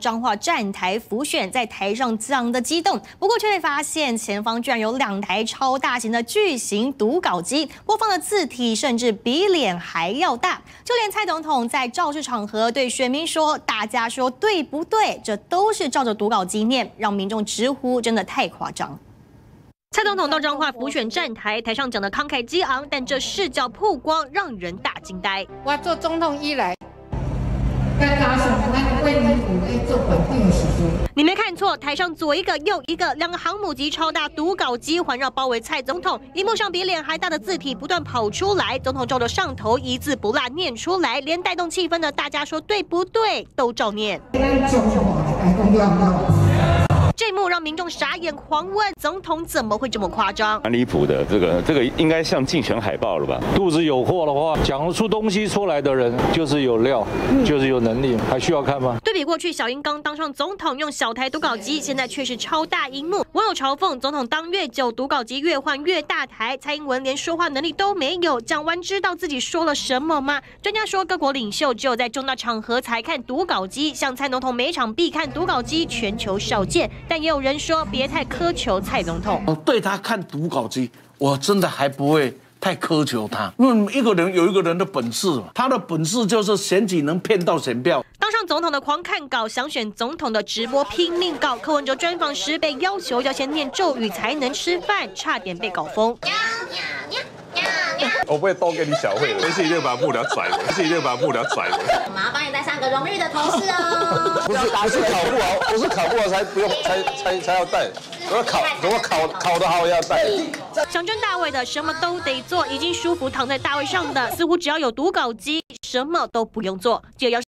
彰化站台浮选在台上这样的激动，不过却被发现前方居然有两台超大型的巨型读稿机，播放的字体甚至比脸还要大。就连蔡总统在造势场合对选民说：“大家说对不对？这都是照着读稿机念。”让民众直呼真的太夸张。蔡总统到彰化浮选站台，台上讲的慷慨激昂，但这视角曝光让人大惊呆。我做总统以来。你没看错，台上左一个右一个，两个航母级超大读稿机环绕包围蔡总统，荧幕上比脸还大的字体不断跑出来，总统照着上头一字不落念出来，连带动气氛的大家说对不对，都照念。这幕让民众傻眼，狂问总统怎么会这么夸张？蛮离谱的，这个这个应该像竞选海报了吧？肚子有货的话，讲得出东西出来的人就是有料，就是有能力，还需要看吗？对比过去，小英刚当上总统用小台读稿机，现在却是超大荧幕。网友嘲讽总统当越久，读稿机越换越大台。蔡英文连说话能力都没有，讲完知道自己说了什么吗？专家说，各国领袖只有在重大场合才看读稿机，像蔡总统每场必看读稿机，全球少见。但也有人说，别太苛求蔡总统。我对他看读稿机，我真的还不会太苛求他。因为一个人有一个人的本事嘛，他的本事就是选举能骗到选票。当上总统的狂看稿，想选总统的直播拼命告。柯文哲专访时被要求要先念咒语才能吃饭，差点被搞疯。我不会多给你小费了，没事一定把幕僚甩了，没事一定把幕僚甩了。我们要帮你带上个荣誉的头饰哦。不是不是考不好，不是考不好才不用才才才要带，我要考如果考考得好要带。想争大卫的什么都得做，已经舒服躺在大卫上的，似乎只要有读稿机，什么都不用做。就要。